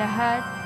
lahat.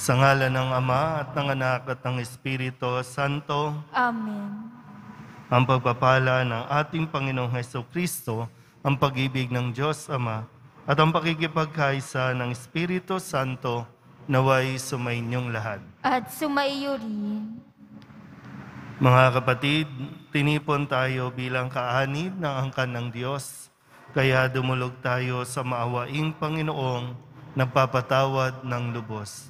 Sa ngala ng Ama at ng Anak at ng Espiritu Santo, Amen. ang pagpapala ng ating Panginoong Heso Kristo, ang pag-ibig ng Diyos Ama, at ang pakikipagkaisa ng Espiritu Santo naway sumainyong lahat. At sumaiyo rin. Mga kapatid, tinipon tayo bilang kaanib ng angkan ng Diyos, kaya dumulog tayo sa maawaing Panginoong nagpapatawad ng lubos.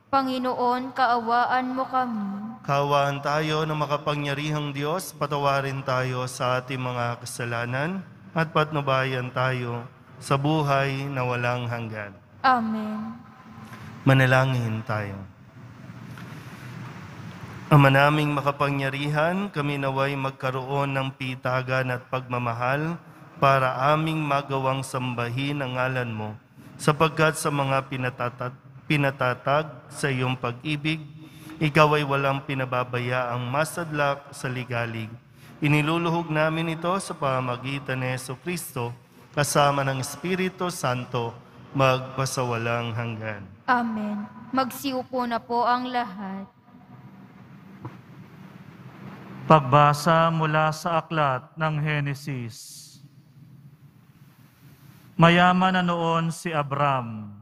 Panginoon, kaawaan mo kami. Kaawaan tayo na makapangyarihang Diyos, patawarin tayo sa ating mga kasalanan at patnubayan tayo sa buhay na walang hanggan. Amen. Manalangin tayo. Ama naming makapangyarihan, kami naway magkaroon ng pitagan at pagmamahal para aming magawang sambahin ang ngalan mo, sapagkat sa mga pinatatag, pinatatag sa iyong pag-ibig, ikaw ay walang pinababayaang masadlak sa ligalig. Iniluluhog namin ito sa pamagitan ni Yeso Kristo, kasama ng Espiritu Santo, magpasawalang hanggan. Amen. Magsiupo na po ang lahat. Pagbasa mula sa aklat ng Henesis. Mayaman na noon si Abram.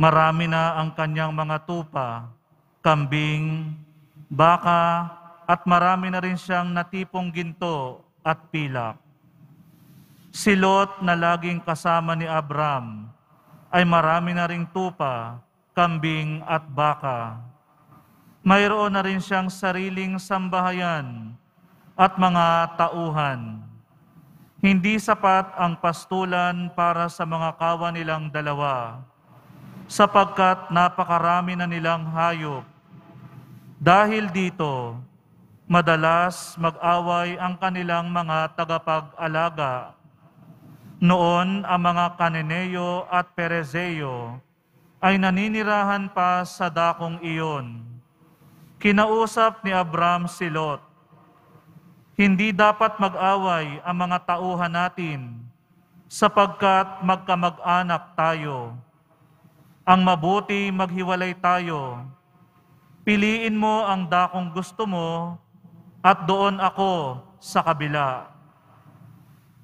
Marami na ang kanyang mga tupa, kambing, baka, at marami na rin siyang natipong ginto at pilak. Si Lot na laging kasama ni Abram ay marami na ring tupa, kambing at baka. Mayroon na rin siyang sariling sambahayan at mga tauhan. Hindi sapat ang pastulan para sa mga kawa nilang dalawa, sapagkat napakarami na nilang hayop. Dahil dito, madalas mag-away ang kanilang mga tagapag-alaga. Noon ang mga Kaneneo at Perezeo ay naninirahan pa sa dakong iyon. Kinausap ni Abram si Lot, Hindi dapat mag-away ang mga tauhan natin sapagkat magkamag-anak tayo. Ang mabuti maghiwalay tayo. Piliin mo ang dakong gusto mo at doon ako sa kabila.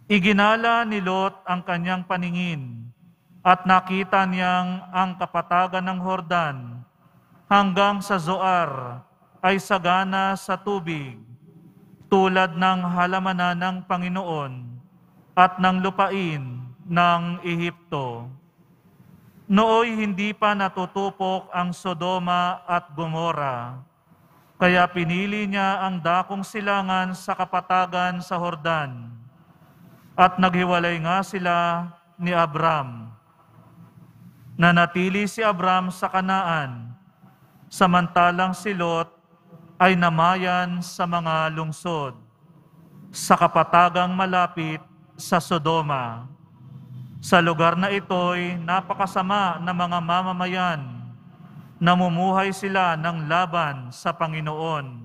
Iginala ni Lot ang kanyang paningin at nakita niyang ang kapatagan ng Hordan hanggang sa Zoar ay sagana sa tubig, tulad ng halamanan ng Panginoon at ng lupain ng Ehipto. Nooy hindi pa natutupok ang Sodoma at Gomora, kaya pinili niya ang dakong silangan sa kapatagan sa Hordan, at naghiwalay nga sila ni Abram. Nanatili si Abram sa Kanaan, samantalang si Lot ay namayan sa mga lungsod, sa kapatagang malapit sa Sodoma. Sa lugar na ito'y napakasama na mga mamamayan. Namumuhay sila ng laban sa Panginoon.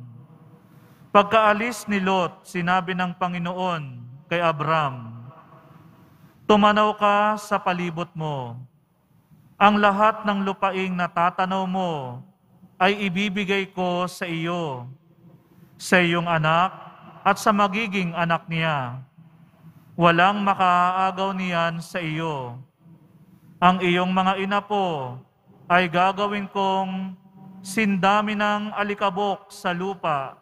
Pagkaalis ni Lot, sinabi ng Panginoon kay Abram, Tumanaw ka sa palibot mo. Ang lahat ng lupaing natatanaw mo ay ibibigay ko sa iyo, sa iyong anak at sa magiging anak niya. Walang makaaagaw niyan sa iyo. Ang iyong mga inapo ay gagawin kong sindami ng alikabok sa lupa.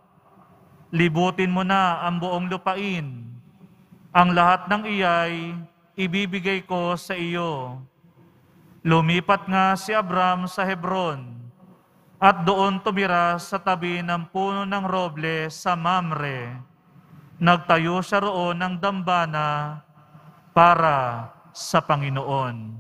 Libutin mo na ang buong lupain. Ang lahat ng iyay ibibigay ko sa iyo. Lumipat nga si Abram sa Hebron at doon tumira sa tabi ng puno ng roble sa Mamre. Nagtayo siya roon ng dambana para sa Panginoon.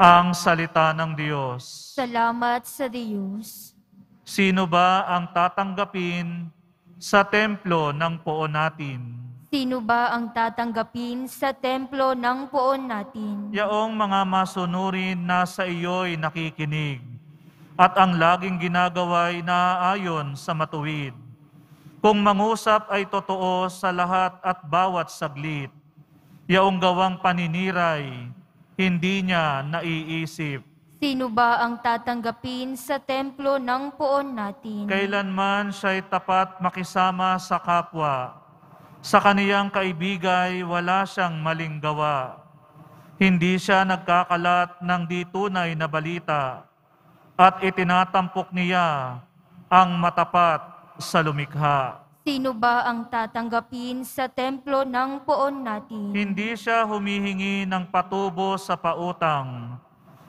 Ang salita ng Diyos. Salamat sa Diyos. Sino ba ang tatanggapin sa templo ng poon natin? Sino ba ang tatanggapin sa templo ng poon natin? Yaong mga masunurin na sa iyo'y nakikinig at ang laging ginagawa'y naaayon sa matuwid. Kung mangusap ay totoo sa lahat at bawat saglit, yaong gawang paninira'i, hindi niya naiisip. Sino ba ang tatanggapin sa templo ng poon natin? Kailanman siya'y tapat makisama sa kapwa. Sa kaniyang kaibigay, wala siyang maling gawa. Hindi siya nagkakalat ng di tunay na balita at itinatampok niya ang matapat sa lumikha. Sino ba ang tatanggapin sa templo ng poon natin? Hindi siya humihingi ng patubo sa pautang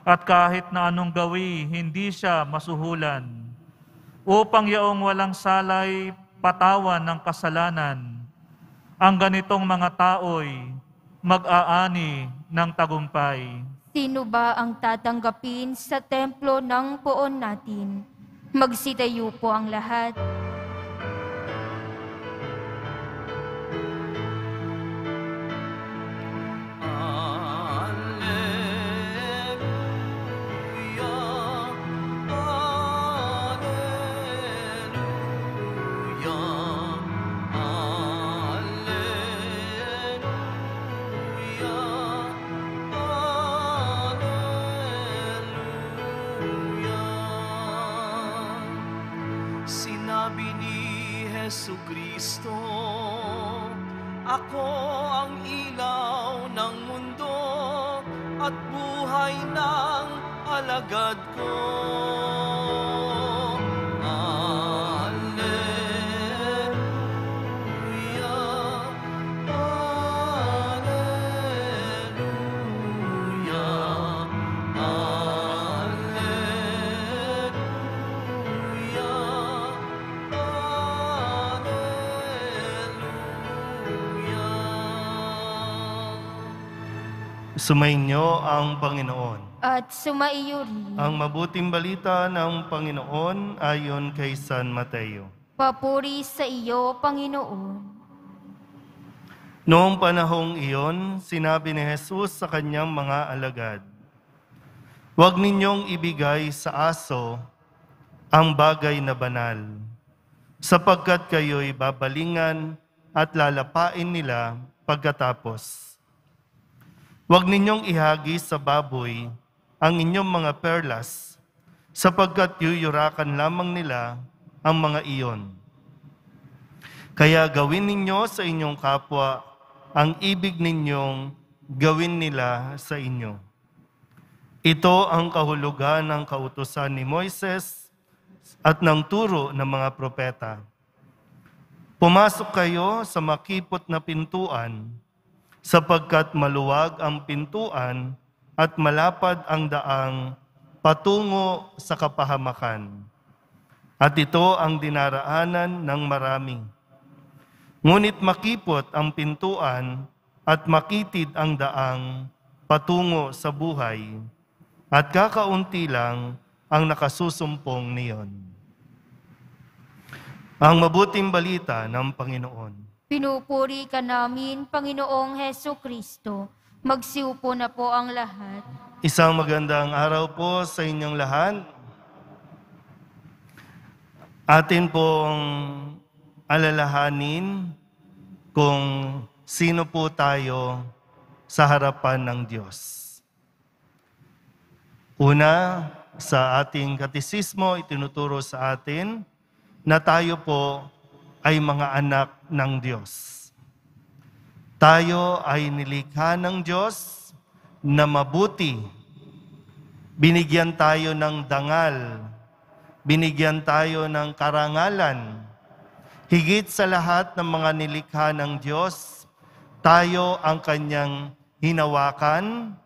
at kahit na anong gawi, hindi siya masuhulan. Upang yaong walang salay, patawan ng kasalanan, ang ganitong mga tao'y mag-aani ng tagumpay. Sino ba ang tatanggapin sa templo ng poon natin? Magsitayo po ang lahat. Hesu Kristo, Ako ang ilaw ng mundo at buhay ng alagad ko. Sumainyo ang Panginoon. At sumaiyo rin. Ang mabuting balita ng Panginoon ayon kay San Mateo. Papuri sa iyo, Panginoon. Noong panahong iyon, sinabi ni Jesus sa kanyang mga alagad, Huwag ninyong ibigay sa aso ang bagay na banal, sapagkat kayo'y babalingan at lalapain nila pagkatapos. Huwag ninyong ihagi sa baboy ang inyong mga perlas, sapagkat yuyurakan lamang nila ang mga iyon. Kaya gawin ninyo sa inyong kapwa ang ibig ninyong gawin nila sa inyo. Ito ang kahulugan ng kautusan ni Moises at ng turo ng mga propeta. Pumasok kayo sa makipot na pintuan, sapagkat maluwag ang pintuan at malapad ang daang patungo sa kapahamakan. At ito ang dinaraanan ng marami. Ngunit makipot ang pintuan at makitid ang daang patungo sa buhay, at kakaunti lang ang nakasusumpong niyon. Ang mabuting balita ng Panginoon. Pinupuri ka namin, Panginoong Heso Kristo. Magsiupo na po ang lahat. Isang magandang araw po sa inyong lahat. Atin pong alalahanin kung sino po tayo sa harapan ng Diyos. Una, sa ating katisismo, itinuturo sa atin na tayo po ay mga anak ng Diyos. Tayo ay nilikha ng Diyos na mabuti. Binigyan tayo ng dangal. Binigyan tayo ng karangalan. Higit sa lahat ng mga nilikha ng Diyos, tayo ang kanyang hinawakan,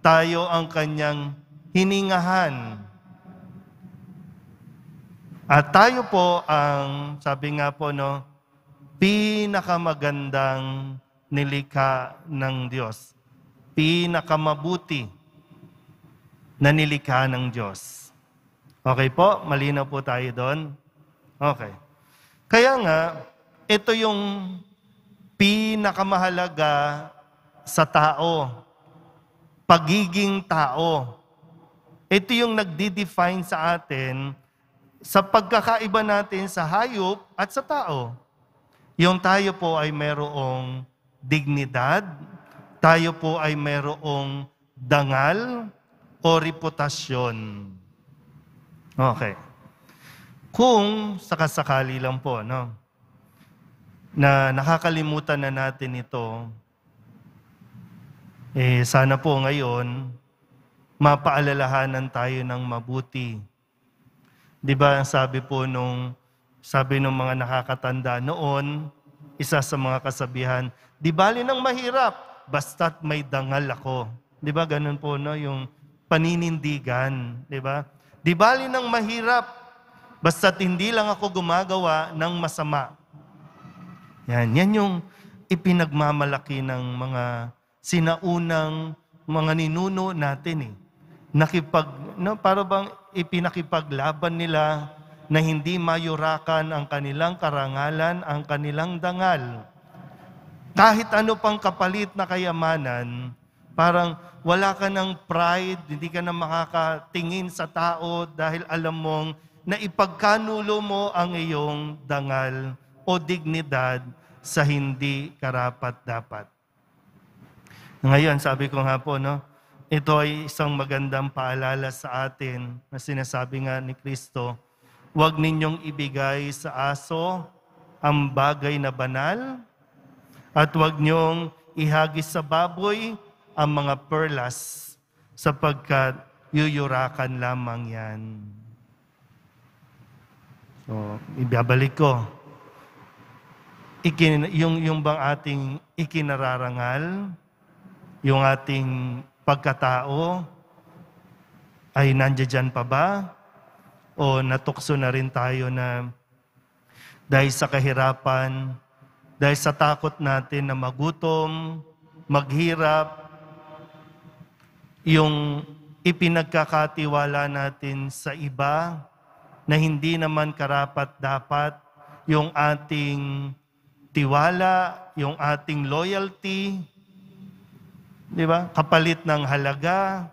tayo ang kanyang hiningahan. At tayo po ang, sabi nga po, no, pinakamagandang nilikha ng Diyos. Pinakamabuti na nilikha ng Diyos. Okay po? Malinaw po tayo doon? Okay. Kaya nga, ito yung pinakamahalaga sa tao. Pagiging tao. Ito yung nagdi-define sa atin sa pagkakaiba natin sa hayop at sa tao. Yung tayo po ay merong dignidad, tayo po ay merong dangal o reputasyon. Okay. Kung sakasakali lang po, no, na nakakalimutan na natin ito, eh sana po ngayon, mapaalalahanan tayo ng mabuti. Di ba sabi po nung, sabi nung mga nakakatanda noon, isa sa mga kasabihan, di bali ng mahirap, basta't may dangal ako. Di ba ganun po no, yung paninindigan, di ba? Di bali ng mahirap, basta't hindi lang ako gumagawa ng masama. Yan, yan yung ipinagmamalaki ng mga sinaunang mga ninuno natin eh. Nakipag, no, para bang ipinakipaglaban nila na hindi mayurakan ang kanilang karangalan, ang kanilang dangal. Kahit ano pang kapalit na kayamanan, parang wala ka ng pride, hindi ka na makakatingin sa tao dahil alam mong na ipagkanulo mo ang iyong dangal o dignidad sa hindi karapat-dapat. Ngayon, sabi ko nga po, no, ito ay isang magandang paalala sa atin na sinasabi nga ni Kristo, huwag ninyong ibigay sa aso ang bagay na banal at huwag niyong ihagis sa baboy ang mga perlas sapagkat yuyurakan lamang yan. So, ibabalik ko. Ikin, yung, yung bang ating ikinararangal, yung ating pagkatao, ay nandiyan pa ba? O natukso na rin tayo na dahil sa kahirapan, dahil sa takot natin na magutom, maghirap, yung ipinagkakatiwala natin sa iba na hindi naman karapat dapat yung ating tiwala, yung ating loyalty, di ba? Kapalit ng halaga,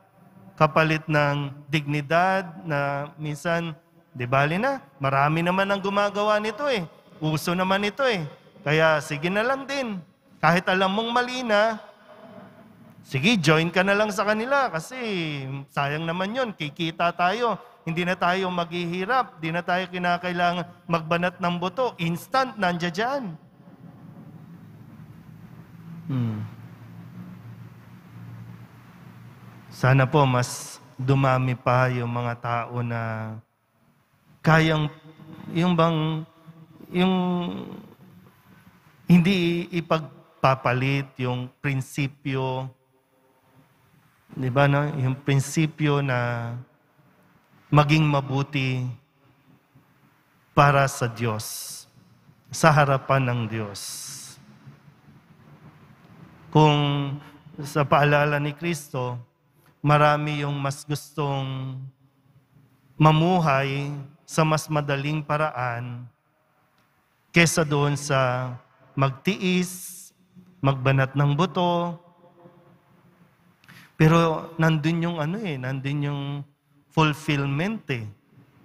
kapalit ng dignidad na minsan, di bali na, marami naman ang gumagawa nito eh. Uso naman ito eh. Kaya sige na lang din. Kahit alam mong mali na, sige, join ka na lang sa kanila kasi sayang naman yon kikita tayo. Hindi na tayo maghihirap, hindi na tayo kinakailangan magbanat ng buto. Instant, nandiyan dyan. Hmm. Sana po mas dumami pa yung mga tao na kayang, yung bang, yung hindi ipagpapalit yung prinsipyo, di ba, no? yung prinsipyo na maging mabuti para sa Diyos, sa harapan ng Diyos. Kung sa paalala ni Kristo, marami yung mas gustong mamuhay sa mas madaling paraan kesa doon sa magtiis, magbanat ng buto, Pero nandun yung ano eh, nandun yung fulfillment eh.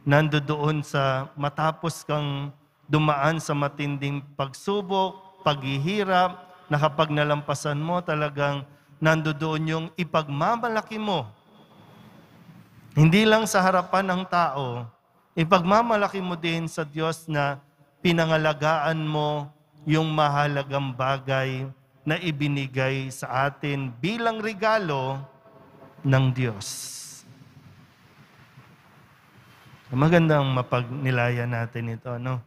Nando doon sa matapos kang dumaan sa matinding pagsubok, paghihirap, na kapag nalampasan mo talagang nando doon yung ipagmamalaki mo. Hindi lang sa harapan ng tao, ipagmamalaki mo din sa Diyos na pinangalagaan mo yung mahalagang bagay na ibinigay sa atin bilang regalo ng Diyos. Magandang mapagnilaya natin ito, no?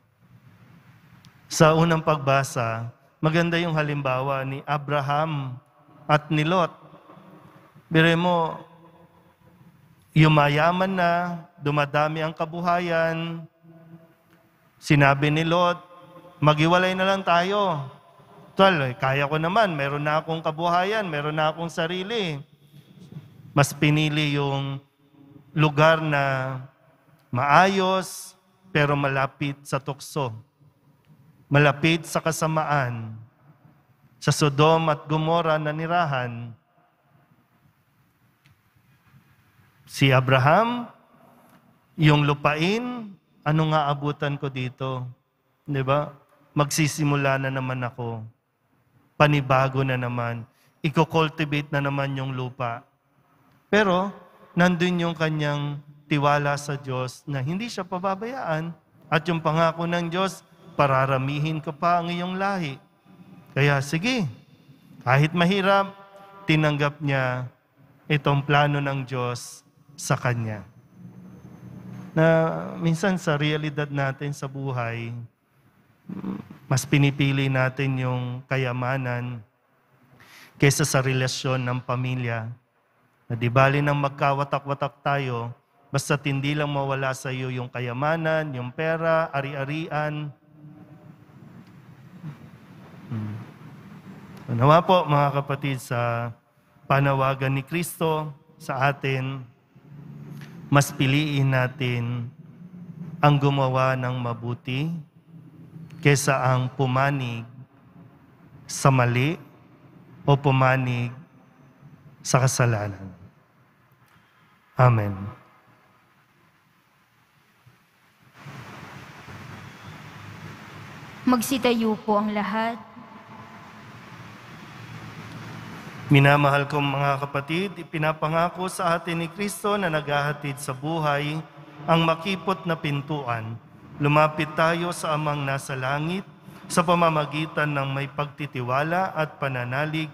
Sa unang pagbasa, maganda yung halimbawa ni Abraham at ni Lot. Bire mo, yumayaman na, dumadami ang kabuhayan. Sinabi ni Lot, magiwalay na lang tayo. Tuwal, eh, kaya ko naman, meron na akong kabuhayan, meron na akong sarili. Mas pinili yung lugar na maayos, pero malapit sa tukso. Malapit sa kasamaan. Sa Sodom at Gomora na nirahan, si Abraham, yung lupain, ano nga abutan ko dito? Di ba? Magsisimula na naman ako. Panibago na naman. Iko-cultivate na naman yung lupa. Pero, nandun yung kanyang tiwala sa Diyos na hindi siya pababayaan. At yung pangako ng Diyos, pararamihin ko pa ang iyong lahi. Kaya sige, kahit mahirap, tinanggap niya itong plano ng Diyos sa kanya. Na minsan sa realidad natin sa buhay, mas pinipili natin yung kayamanan kaysa sa relasyon ng pamilya. Na di bali nang magkawatak-watak tayo, basta hindi lang mawala sa iyo yung kayamanan, yung pera, ari-arian. Nawa po mga kapatid sa panawagan ni Kristo sa atin, mas piliin natin ang gumawa ng mabuti kesa ang pumanig sa mali o pumanig sa kasalanan. Amen. Magsitayo po ang lahat. Minamahal kong mga kapatid, ipinapangako sa atin ni Kristo na naghahatid sa buhay ang makipot na pintuan. Lumapit tayo sa amang nasa langit sa pamamagitan ng may pagtitiwala at pananalig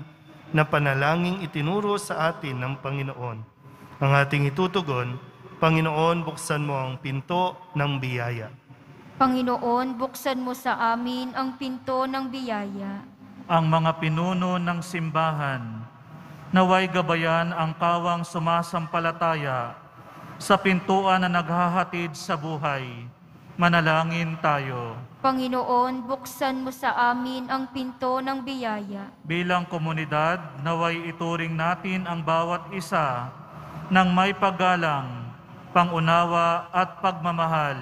na panalangin itinuro sa atin ng Panginoon. Ang ating itutugon, Panginoon, buksan mo ang pinto ng biyaya. Panginoon, buksan mo sa amin ang pinto ng biyaya. Ang mga pinuno ng simbahan, naway gabayan ang kawang sumasampalataya sa pintuan na naghahatid sa buhay. Manalangin tayo. Panginoon, buksan mo sa amin ang pinto ng biyaya. Bilang komunidad, naway ituring natin ang bawat isa ng may paggalang, pangunawa at pagmamahal.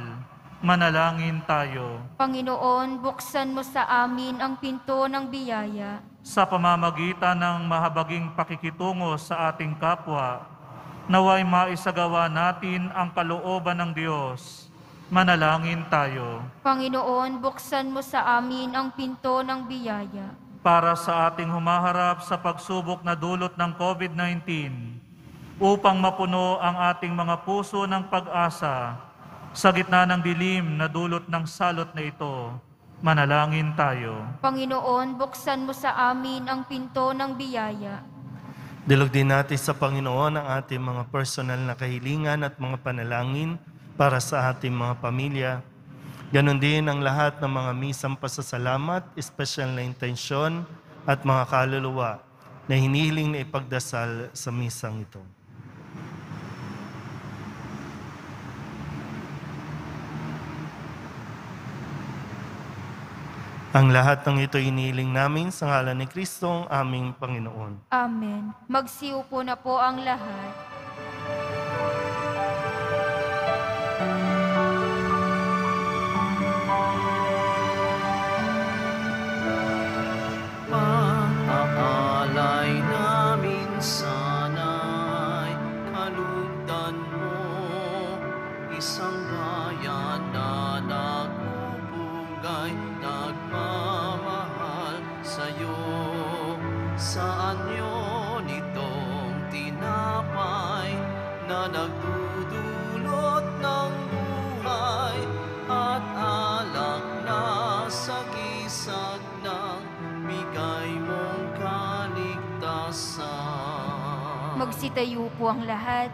Manalangin tayo. Panginoon, buksan mo sa amin ang pinto ng biyaya. Sa pamamagitan ng mahabaging pakikitungo sa ating kapwa, naway maisagawa natin ang kalooban ng Diyos. Manalangin tayo. Panginoon, buksan mo sa amin ang pinto ng biyaya. para sa ating humaharap sa pagsubok na dulot ng COVID-19 upang mapuno ang ating mga puso ng pag-asa sa gitna ng dilim na dulot ng salot na ito. Manalangin tayo. Panginoon, buksan mo sa amin ang pinto ng biyaya. Dilog din natin sa Panginoon ang ating mga personal na kahilingan at mga panalangin para sa ating mga pamilya. Ganon din ang lahat ng mga misang pasasalamat, espesyal na intensyon at mga kaluluwa na hinihiling na ipagdasal sa misang ito. Ang lahat ng ito hinihiling namin sa ngalan ni Kristo, ang aming Panginoon. Amen. Magsiupo na po ang lahat. Namin Magsitayo po ang lahat.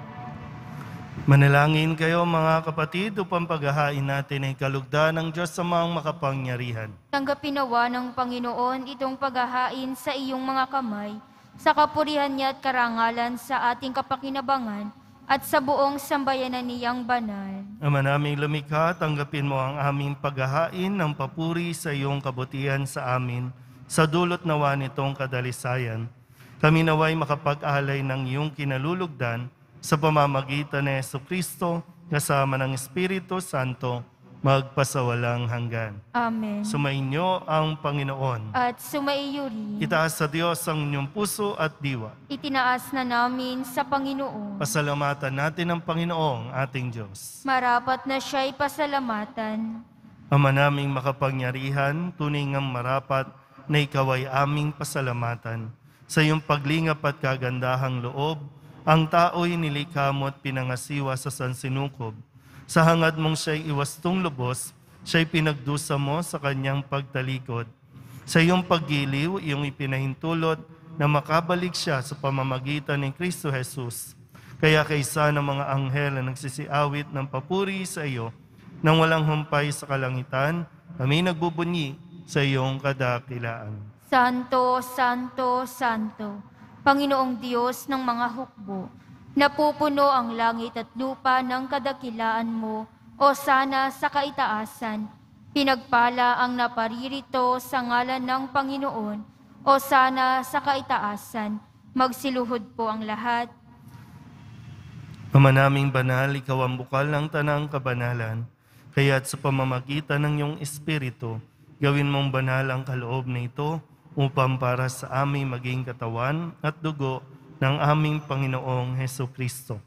Manalangin kayo mga kapatid upang paghahain natin ay kalugdan ng Diyos sa mga makapangyarihan. Tanggapin nawa ng Panginoon itong paghahain sa iyong mga kamay, sa kapurihan niya at karangalan sa ating kapakinabangan, at sa buong sambayanan niyang banal. Ama naming lumikha, tanggapin mo ang aming paghahain ng papuri sa iyong kabutihan sa amin, sa dulot nawa nitong kadalisayan. Kami naway makapag-alay ng iyong kinalulugdan sa pamamagitan ni Yesu Kristo, kasama ng Espiritu Santo, magpasawalang hanggan. Amen. Sumainyo ang Panginoon. At sumaiyo rin, Itaas sa Diyos ang inyong puso at diwa. itinaas na namin sa Panginoon. Pasalamatan natin ang Panginoong ating Diyos. Marapat na siya'y pasalamatan. Ama naming makapangyarihan, tunay ngang marapat na ikaw ay aming pasalamatan. Sa iyong paglingap at kagandahang loob, ang tao'y nilikha mo at pinangasiwa sa sansinukob. Sa hangad mong siya'y iwastong lubos, siya'y pinagdusa mo sa kanyang pagtalikod. Sa iyong paggiliw, iyong ipinahintulot na makabalik siya sa pamamagitan ni Kristo Jesus. Kaya kaysa ng mga anghel na nagsisiawit ng papuri sa iyo, nang walang humpay sa kalangitan, kami nagbubunyi sa iyong kadakilaan. Santo, Santo, Santo, Panginoong Diyos ng mga hukbo, napupuno ang langit at lupa ng kadakilaan mo, o sana sa kaitaasan, pinagpala ang naparirito sa ngalan ng Panginoon, o sana sa kaitaasan, magsiluhod po ang lahat. Ama naming banal, ikaw ang bukal ng tanang kabanalan, kaya't sa pamamagitan ng iyong Espiritu, gawin mong banal ang kaloob na ito upang para sa aming maging katawan at dugo ng aming Panginoong Heso Kristo.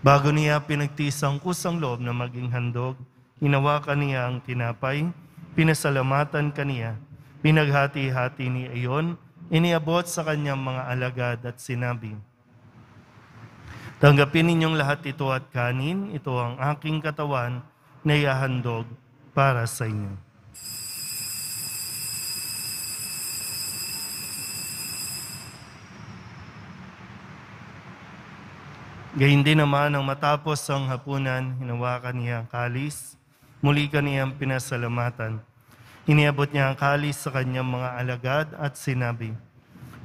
Bago niya pinagtiis ang kusang loob na maging handog, hinawakan niya ang tinapay, pinasalamatan kaniya, pinaghati-hati ni Ayon, iniabot sa kanyang mga alagad at sinabi, Tanggapin ninyong lahat ito at kanin, ito ang aking katawan na ihahandog para sa inyo. Gayun din naman ang matapos ang hapunan, hinawakan niya ang kalis, muli kaniyang pinasalamatan. Iniabot niya ang kalis sa kanyang mga alagad at sinabi,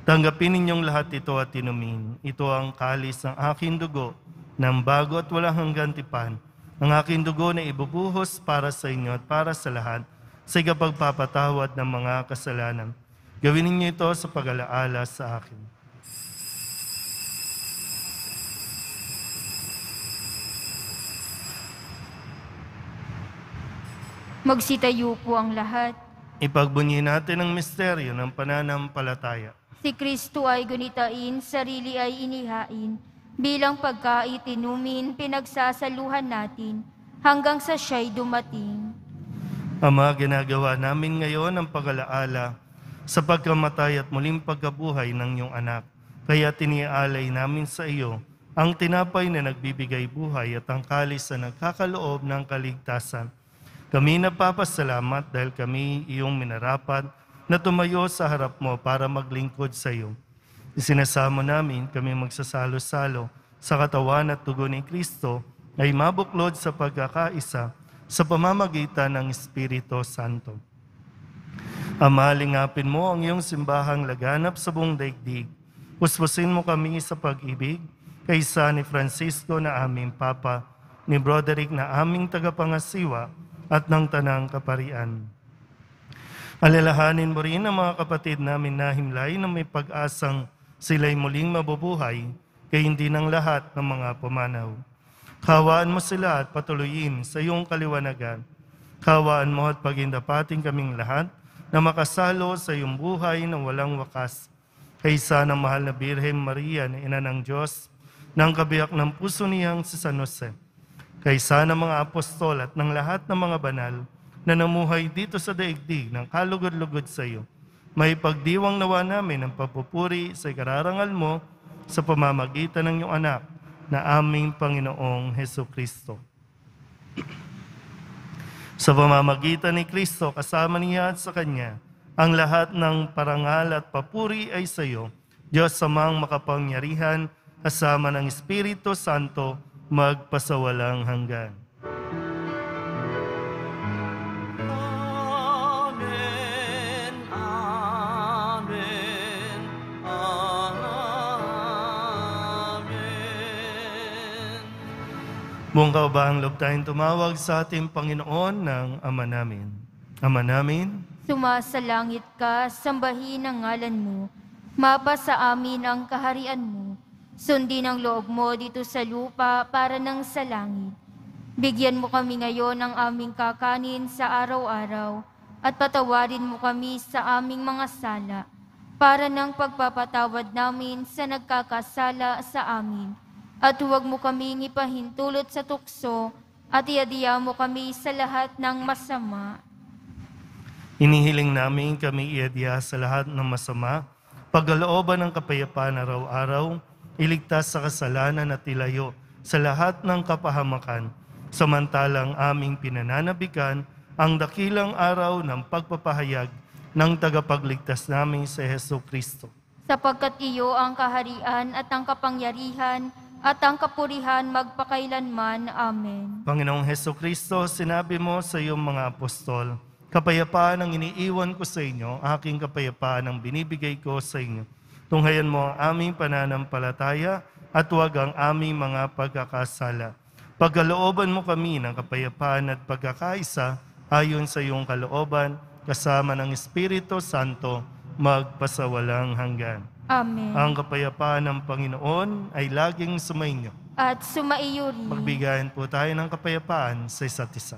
Tanggapin ninyong lahat ito at inumin. Ito ang kalis ng aking dugo, ng bago at walang hanggang tipan. Ang aking dugo na ibubuhos para sa inyo at para sa lahat sa ikapagpapatawad ng mga kasalanan. Gawin ninyo ito sa pag-alaala sa akin. Magsitayo po ang lahat. Ipagbunyi natin ang misteryo ng pananampalataya. Si Kristo ay gunitain, sarili ay inihain. Bilang pagkaitinumin, pinagsasaluhan natin hanggang sa siya'y dumating. Ama, ginagawa namin ngayon ang pag-alaala sa pagkamatay at muling pagkabuhay ng iyong anak. Kaya tiniaalay namin sa iyo ang tinapay na nagbibigay buhay at ang kalis na nagkakaloob ng kaligtasan. Kami napapasalamat dahil kami iyong minarapat na tumayo sa harap mo para maglingkod sa iyo. Isinasamo namin kami magsasalo-salo sa katawan at tugon ni Kristo ay mabuklod sa pagkakaisa sa pamamagitan ng Espiritu Santo. Ama, lingapin mo ang iyong simbahang laganap sa buong daigdig. Puspusin mo kami sa pag-ibig kaysa ni Francisco na aming Papa, ni Broderick na aming tagapangasiwa at ng Tanang Kaparian. Alalahanin mo rin ang mga kapatid namin na himlay na may pag-asang sila'y muling mabubuhay kay hindi ng lahat ng mga pumanaw. Kawaan mo sila at patuloyin sa iyong kaliwanagan. Kawaan mo at pagindapating kaming lahat na makasalo sa iyong buhay na walang wakas. Kaysa ng mahal na Birhen Maria na ina ng Diyos, ng kabiyak ng puso niyang si San Jose. Kaysa ng mga apostol at ng lahat ng mga banal na namuhay dito sa daigdig ng kalugod-lugod sa iyo, may pagdiwang nawa namin ang papupuri sa ikararangal mo sa pamamagitan ng iyong anak na aming Panginoong Heso Kristo. Sa pamamagitan ni Kristo, kasama niya at sa Kanya, ang lahat ng parangal at papuri ay sa iyo, Diyos samang makapangyarihan, kasama ng Espiritu Santo, magpasawalang hanggan. Amen, Amen, Amen. Buong kaubahang loob tayong tumawag sa ating Panginoon ng Ama namin. Ama namin, Sumasalangit ka, sambahin ang ngalan mo. Mapa sa amin ang kaharian mo. Sundin ang loob mo dito sa lupa para nang sa langit. Bigyan mo kami ngayon ng aming kakanin sa araw-araw at patawarin mo kami sa aming mga sala para ng pagpapatawad namin sa nagkakasala sa amin. At huwag mo kaming ipahintulot sa tukso at iadiya mo kami sa lahat ng masama. Inihiling namin kami iadya sa lahat ng masama, pagkalooban ng kapayapaan araw-araw, iligtas sa kasalanan at ilayo sa lahat ng kapahamakan, samantalang aming pinananabikan ang dakilang araw ng pagpapahayag ng tagapagligtas namin sa Heso Kristo. sapagkat iyo ang kaharian at ang kapangyarihan at ang kapurihan magpakailanman. Amen. Panginoong Heso Kristo, sinabi mo sa iyong mga apostol, Kapayapaan ang iniiwan ko sa inyo, aking kapayapaan ang binibigay ko sa inyo. Tunghayan mo ang aming pananampalataya at huwag ang aming mga pagkakasala. Pagkalooban mo kami ng kapayapaan at pagkakaisa ayon sa iyong kalooban, kasama ng Espiritu Santo, magpasawalang hanggan. Amen. Ang kapayapaan ng Panginoon ay laging sumainyo. At sumaiyo rin. Magbigayan po tayo ng kapayapaan sa isa't isa.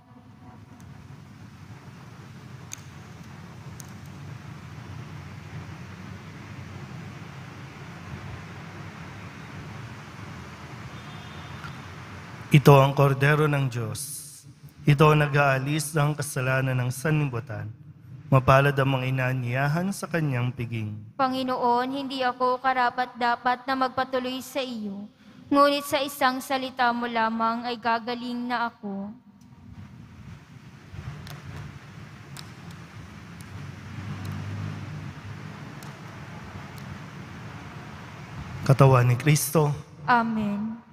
Ito ang kordero ng Diyos. Ito ang nag-aalis ng kasalanan ng sanlibutan. Mapalad ang mga inanyayahan sa kanyang piging. Panginoon, hindi ako karapat-dapat na magpatuloy sa iyo. Ngunit sa isang salita mo lamang ay gagaling na ako. Katawan ni Kristo, Amen.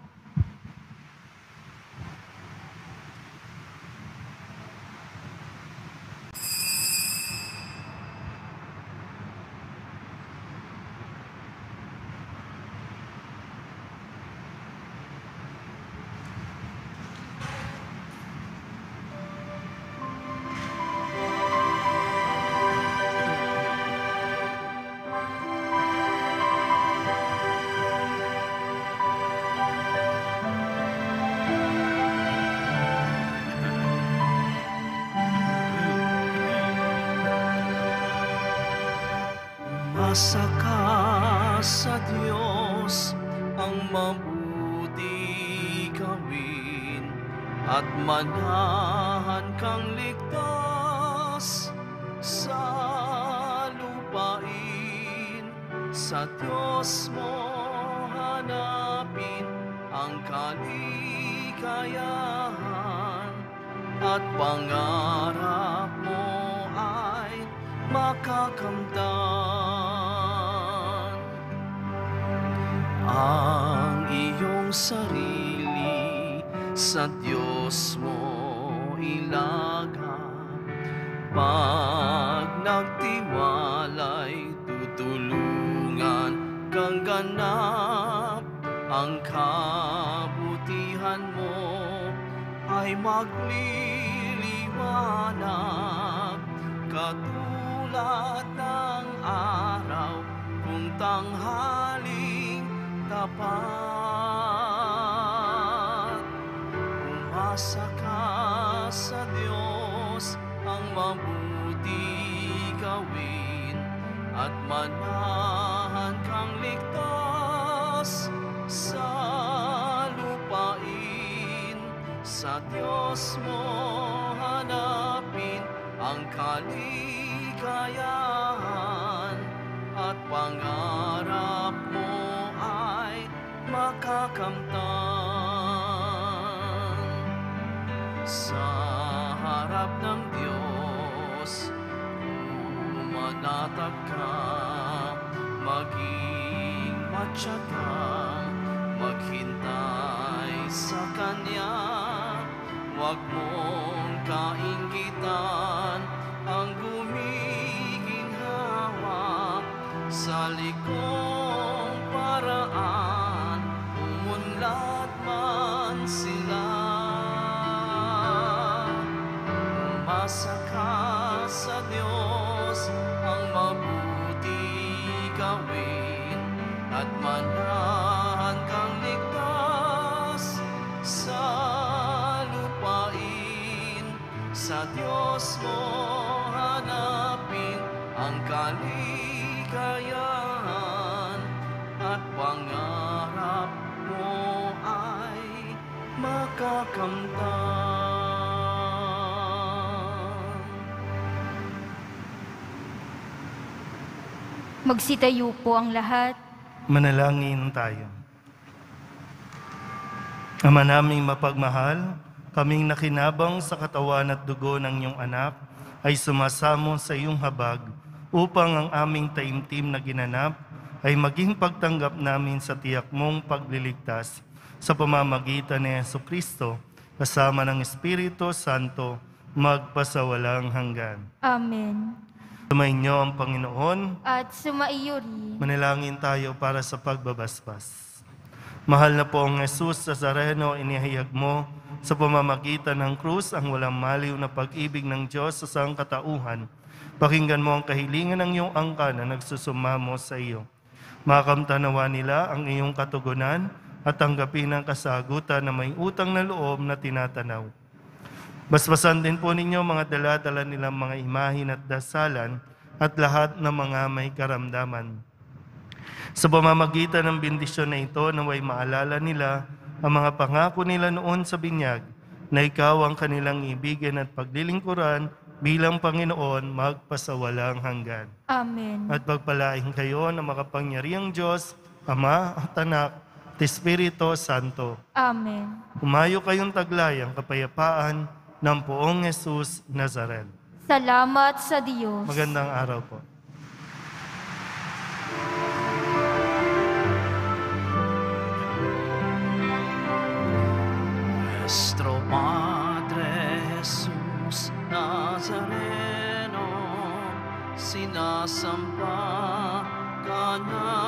Umasa ka sa Diyos ang mabuti gawin at manahan kang ligtas sa lupain. Sa Diyos mo hanapin ang kalikayahan at pangarap kabutihan mo ay magliliwanag katulad ng araw kung tanghaling tapat. Umasa ka sa Diyos ang mabuti gawin at manahan Sa Diyos mo hanapin ang kaligayahan at pangarap mo ay makakamtan. Sa harap ng Diyos manatag ka maging matyaga Huwag mong kainggitan ang gumiginhawa sa likong Magsitayo po ang lahat. Manalangin tayo. Ama naming mapagmahal, kaming nakinabang sa katawan at dugo ng iyong anak ay sumasamo sa iyong habag upang ang aming taimtim na ginanap ay maging pagtanggap namin sa tiyak mong pagliligtas sa pamamagitan ni Yesu Kristo kasama ng Espiritu Santo magpasawalang hanggan. Amen. Sumainyo ang Panginoon, At sumaiyo rin. Manalangin tayo para sa pagbabasbas. Mahal na po ang Jesus Nazareno, inihayag mo sa pamamagitan ng krus ang walang maliw na pag-ibig ng Diyos sa sangkatauhan. Pakinggan mo ang kahilingan ng iyong angka na nagsusumamo sa iyo. Makamtanawa nila ang iyong katugunan at tanggapin ang kasagutan na may utang na loob na tinatanaw. Basbasan din po ninyo mga daladala nilang mga imahin at dasalan at lahat ng mga may karamdaman. Sa pamamagitan ng bendisyon na ito, naway maalala nila ang mga pangako nila noon sa binyag na ikaw ang kanilang ibigin at paglilingkuran bilang Panginoon magpasawalang hanggan. Amen. At pagpalain kayo ng makapangyariang Diyos, Ama at Anak, at Espiritu Santo. Amen. Umayo kayong taglay ang kapayapaan ng poong Jesus Nazaren. Salamat sa Diyos. Magandang araw po. Nuestro Padre Jesus Nazareno, sinasamba ka namin.